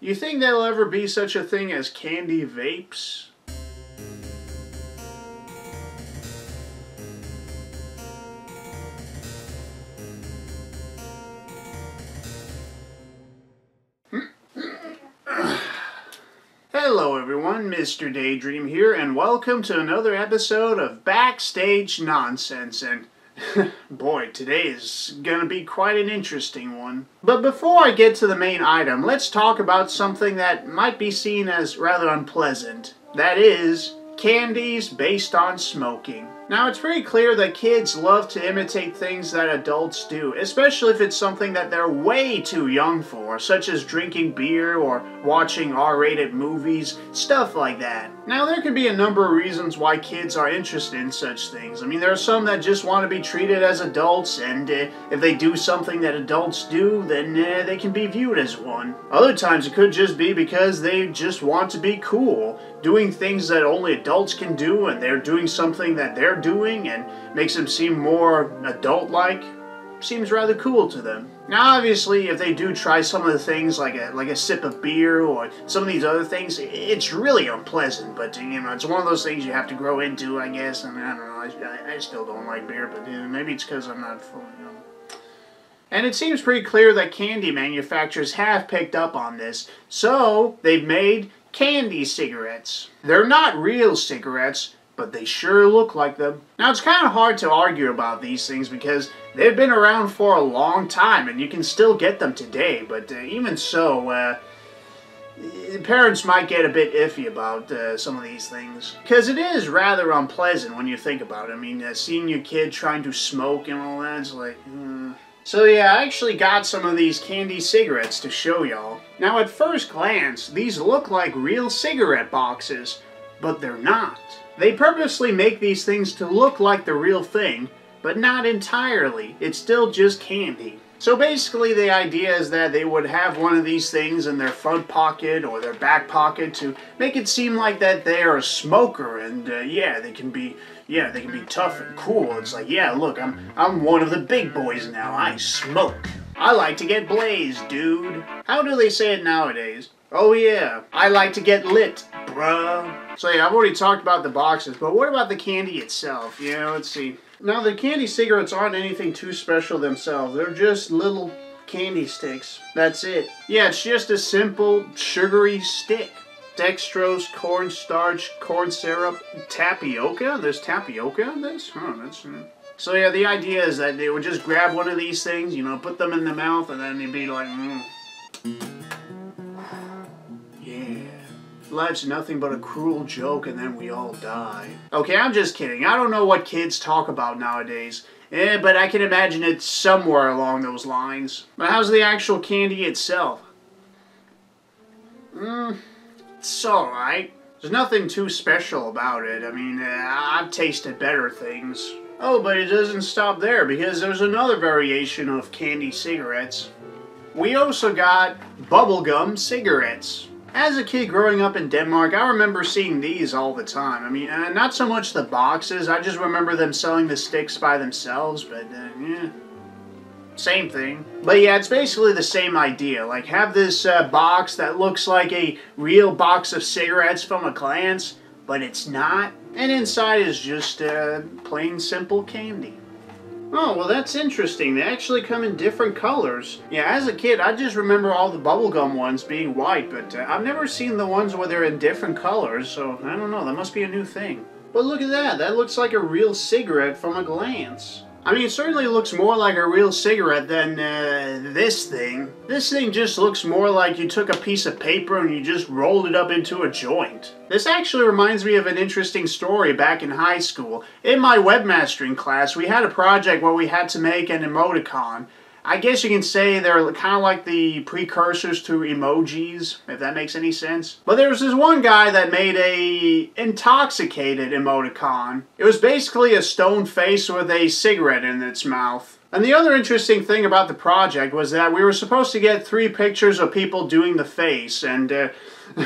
You think there'll ever be such a thing as candy vapes? Hello everyone, Mr. Daydream here, and welcome to another episode of Backstage Nonsense. And boy, today is gonna be quite an interesting one. But before I get to the main item, let's talk about something that might be seen as rather unpleasant. That is, candies based on smoking. Now, it's pretty clear that kids love to imitate things that adults do, especially if it's something that they're way too young for, such as drinking beer or watching R-rated movies, stuff like that. Now, there can be a number of reasons why kids are interested in such things. I mean, there are some that just want to be treated as adults, and uh, if they do something that adults do, then uh, they can be viewed as one. Other times, it could just be because they just want to be cool, doing things that only adults can do, and they're doing something that they're doing and makes them seem more adult-like seems rather cool to them. Now, obviously, if they do try some of the things like a like a sip of beer or some of these other things, it's really unpleasant. But you know, it's one of those things you have to grow into, I guess. And I don't know, I, I still don't like beer, but you know, maybe it's because I'm not fully young. And it seems pretty clear that candy manufacturers have picked up on this, so they've made candy cigarettes. They're not real cigarettes, but they sure look like them. Now, it's kind of hard to argue about these things because they've been around for a long time and you can still get them today, but uh, even so, uh, parents might get a bit iffy about uh, some of these things. Because it is rather unpleasant when you think about it. I mean, uh, seeing your kid trying to smoke and all that, it's like, hmm. So yeah, I actually got some of these candy cigarettes to show y'all. Now at first glance, these look like real cigarette boxes, but they're not. They purposely make these things to look like the real thing, but not entirely. It's still just candy. So basically the idea is that they would have one of these things in their front pocket or their back pocket to make it seem like that they are a smoker and uh, yeah, they can be yeah, they can be tough and cool. It's like, yeah, look, I'm I'm one of the big boys now. I smoke. I like to get blazed, dude. How do they say it nowadays? Oh yeah, I like to get lit, bruh. So yeah, I've already talked about the boxes, but what about the candy itself? Yeah, let's see. Now the candy cigarettes aren't anything too special themselves. They're just little candy sticks. That's it. Yeah, it's just a simple sugary stick. Dextrose, cornstarch, corn syrup, tapioca. There's tapioca in this? Huh, that's... Uh... So yeah, the idea is that they would just grab one of these things, you know, put them in the mouth, and then they'd be like, mm. Life's nothing but a cruel joke, and then we all die. Okay, I'm just kidding. I don't know what kids talk about nowadays. Eh, but I can imagine it's somewhere along those lines. But how's the actual candy itself? Mmm, it's alright. There's nothing too special about it. I mean, uh, I've tasted better things. Oh, but it doesn't stop there because there's another variation of candy cigarettes. We also got bubblegum cigarettes. As a kid growing up in Denmark, I remember seeing these all the time. I mean, uh, not so much the boxes, I just remember them selling the sticks by themselves, but uh, yeah. Same thing. But yeah, it's basically the same idea. Like, have this uh, box that looks like a real box of cigarettes from a glance, but it's not. And inside is just uh, plain simple candy. Oh, well that's interesting. They actually come in different colors. Yeah, as a kid, I just remember all the bubblegum ones being white, but uh, I've never seen the ones where they're in different colors, so I don't know, that must be a new thing. But look at that, that looks like a real cigarette from a glance. I mean, it certainly looks more like a real cigarette than uh, this thing. This thing just looks more like you took a piece of paper and you just rolled it up into a joint. This actually reminds me of an interesting story back in high school. In my webmastering class, we had a project where we had to make an emoticon. I guess you can say they're kind of like the precursors to emojis, if that makes any sense. But there was this one guy that made a intoxicated emoticon. It was basically a stone face with a cigarette in its mouth. And the other interesting thing about the project was that we were supposed to get three pictures of people doing the face, and uh,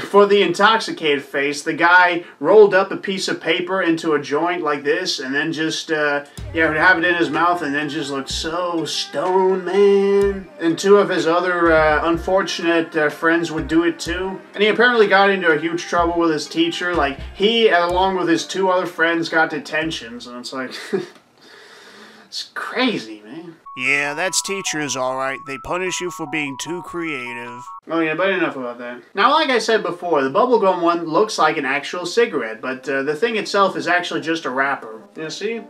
for the intoxicated face, the guy rolled up a piece of paper into a joint like this and then just, uh, yeah, would have it in his mouth and then just looked so stoned, man. And two of his other uh, unfortunate uh, friends would do it too. And he apparently got into a huge trouble with his teacher. Like, he, along with his two other friends, got detentions. And it's like, it's crazy, man. Yeah, that's teachers, alright. They punish you for being too creative. Oh yeah, but enough about that. Now, like I said before, the bubblegum one looks like an actual cigarette, but uh, the thing itself is actually just a wrapper. You see?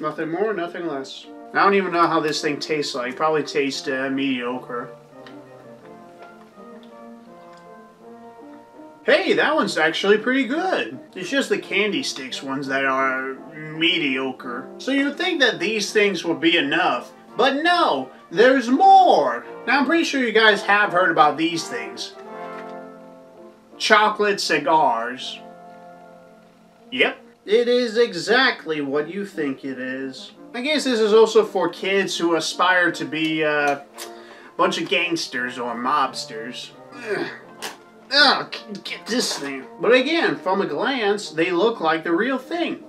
Nothing more, nothing less. I don't even know how this thing tastes like. Probably tastes uh, mediocre. Hey, that one's actually pretty good. It's just the candy sticks ones that are mediocre. So you'd think that these things would be enough, but no, there's more. Now I'm pretty sure you guys have heard about these things. Chocolate cigars. Yep, it is exactly what you think it is. I guess this is also for kids who aspire to be uh, a bunch of gangsters or mobsters. Ugh. Ugh, get this thing. But again, from a glance, they look like the real thing.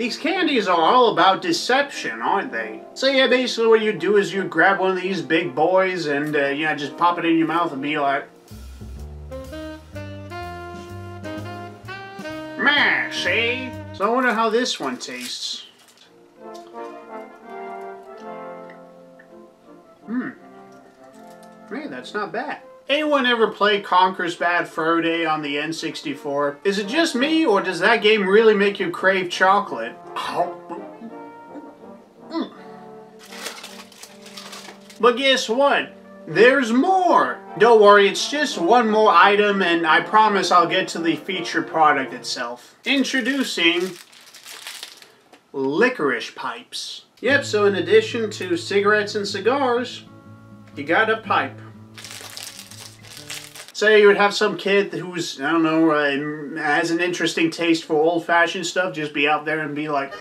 These candies are all about deception, aren't they? So yeah, basically what you do is you grab one of these big boys and, uh, you know, just pop it in your mouth and be like... Man, see? So I wonder how this one tastes. Hmm. Hey, that's not bad. Anyone ever play Conker's Bad Fur Day on the N64? Is it just me, or does that game really make you crave chocolate? Mm. But guess what? There's more! Don't worry, it's just one more item, and I promise I'll get to the featured product itself. Introducing licorice pipes. Yep, so in addition to cigarettes and cigars, you got a pipe say you would have some kid who's, I don't know, uh, has an interesting taste for old-fashioned stuff, just be out there and be like...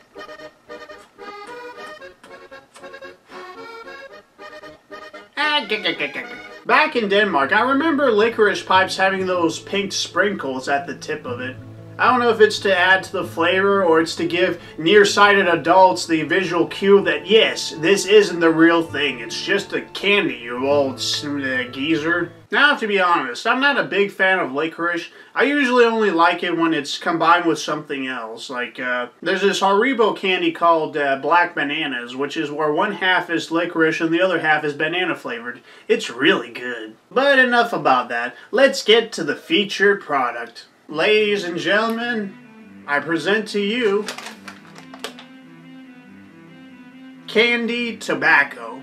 Back in Denmark, I remember licorice pipes having those pink sprinkles at the tip of it. I don't know if it's to add to the flavor or it's to give nearsighted adults the visual cue that yes, this isn't the real thing. It's just a candy, you old uh, geezer. Now, to be honest, I'm not a big fan of licorice. I usually only like it when it's combined with something else. Like, uh, there's this Haribo candy called uh, Black Bananas, which is where one half is licorice and the other half is banana flavored. It's really good. But enough about that. Let's get to the featured product. Ladies and gentlemen, I present to you candy tobacco.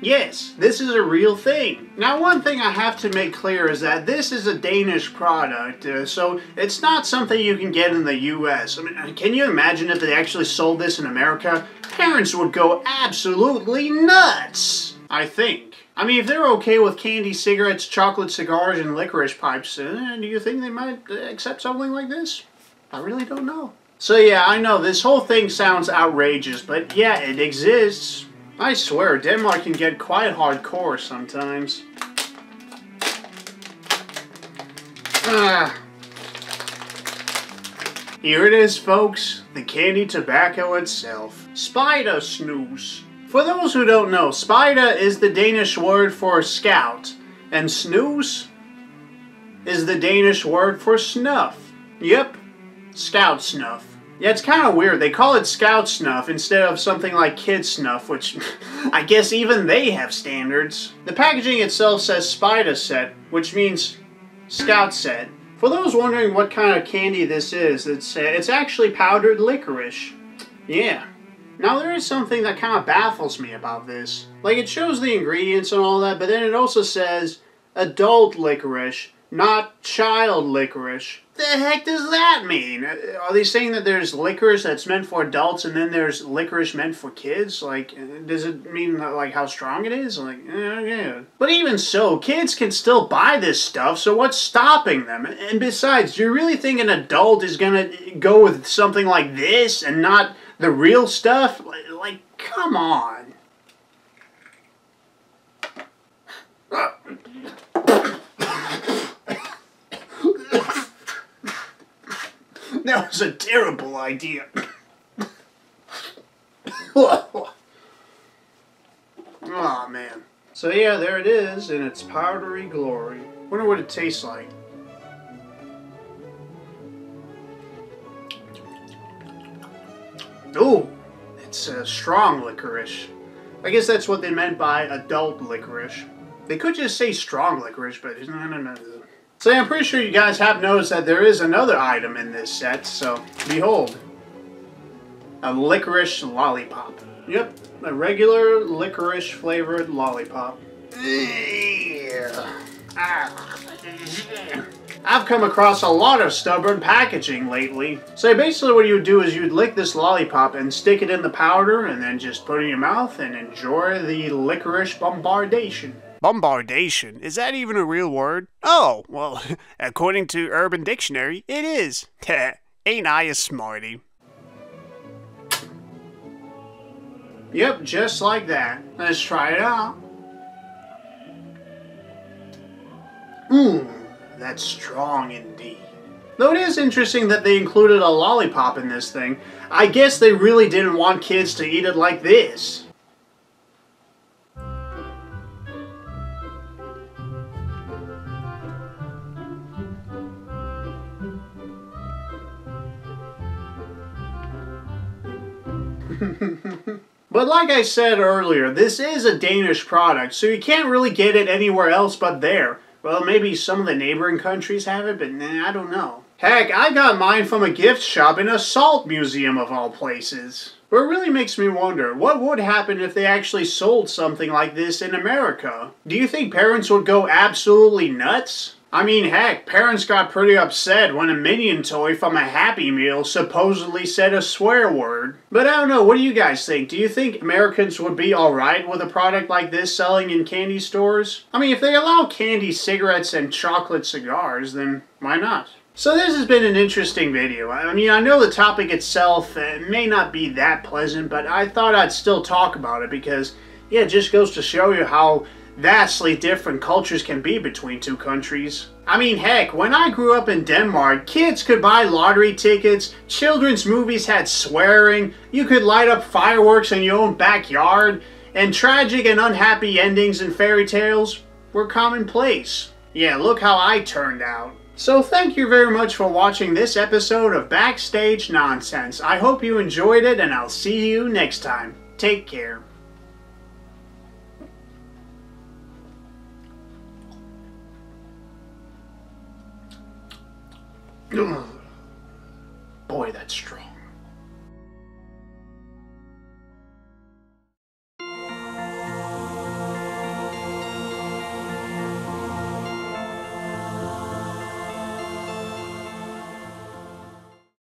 Yes, this is a real thing. Now, one thing I have to make clear is that this is a Danish product, uh, so it's not something you can get in the U.S. I mean, can you imagine if they actually sold this in America? Parents would go absolutely nuts, I think. I mean, if they're okay with candy, cigarettes, chocolate cigars, and licorice pipes, uh, do you think they might uh, accept something like this? I really don't know. So yeah, I know, this whole thing sounds outrageous, but yeah, it exists. I swear, Denmark can get quite hardcore sometimes. Ah. Here it is, folks. The candy tobacco itself. Spejder snus. For those who don't know, Spejder is the Danish word for scout, and snus is the Danish word for snuff. Yep, scout snuff. Yeah, it's kind of weird. They call it scout snuff instead of something like kid snuff, which I guess even they have standards. The packaging itself says Spejder set, which means scout set. For those wondering what kind of candy this is, it's, uh, it's actually powdered licorice. Yeah, now there is something that kind of baffles me about this. Like it shows the ingredients and all that, but then it also says adult licorice, not child licorice. The heck does that mean? Are they saying that there's licorice that's meant for adults and then there's licorice meant for kids? Like, does it mean like how strong it is? Like, eh, yeah. But even so, kids can still buy this stuff, so what's stopping them? And besides, do you really think an adult is gonna go with something like this and not the real stuff? Like, come on. That was a terrible idea. oh man. So yeah, there it is in its powdery glory. Wonder what it tastes like. Ooh, it's a strong licorice. I guess that's what they meant by adult licorice. They could just say strong licorice, but no, no, no. So I'm pretty sure you guys have noticed that there is another item in this set, so behold. A licorice lollipop. Yep, a regular licorice flavored lollipop. Ah. I've come across a lot of stubborn packaging lately. So basically what you would do is you'd lick this lollipop and stick it in the powder and then just put it in your mouth and enjoy the licorice bombardation. Bombardation? Is that even a real word? Oh, well, according to Urban Dictionary, it is. Ain't I a smarty? Yep, just like that. Let's try it out. Mmm, that's strong indeed. Though it is interesting that they included a lollipop in this thing. I guess they really didn't want kids to eat it like this. but like I said earlier, this is a Danish product, so you can't really get it anywhere else but there. Well, maybe some of the neighboring countries have it, but nah, I don't know. Heck, I got mine from a gift shop in a salt museum of all places. But it really makes me wonder, what would happen if they actually sold something like this in America? Do you think parents would go absolutely nuts? I mean, heck, parents got pretty upset when a Minion toy from a Happy Meal supposedly said a swear word. But I don't know, what do you guys think? Do you think Americans would be alright with a product like this selling in candy stores? I mean, if they allow candy, cigarettes, and chocolate cigars, then why not? So this has been an interesting video. I mean, I know the topic itself uh, may not be that pleasant, but I thought I'd still talk about it because, yeah, it just goes to show you how vastly different cultures can be between two countries. I mean, heck, when I grew up in Denmark, kids could buy lottery tickets, children's movies had swearing, you could light up fireworks in your own backyard, and tragic and unhappy endings in fairy tales were commonplace. Yeah, look how I turned out. So thank you very much for watching this episode of Backstage Nonsense. I hope you enjoyed it and I'll see you next time. Take care. Strong.